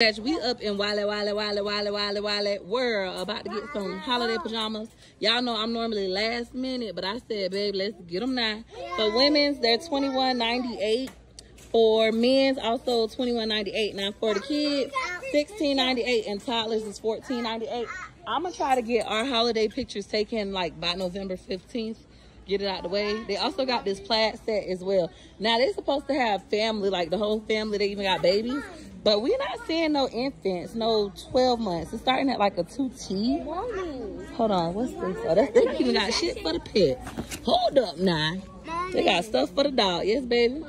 Catch, we up in Wale Wale Wale Wale Wale Wale world about to get some holiday pajamas. Y'all know I'm normally last minute, but I said, babe, let's get them now. For women's, they're $21.98. For men's, also $21.98. Now for the kids, $16.98 and toddlers is $14.98. I'm gonna try to get our holiday pictures taken like by November 15th. Get it out the way. They also got this plaid set as well. Now they're supposed to have family, like the whole family. They even got babies. But we're not seeing no infants, no 12 months. It's starting at like a 2T. Hold on, what's this? Oh, that's, they even got shit for the pet. Hold up now. They got stuff for the dog. Yes, baby.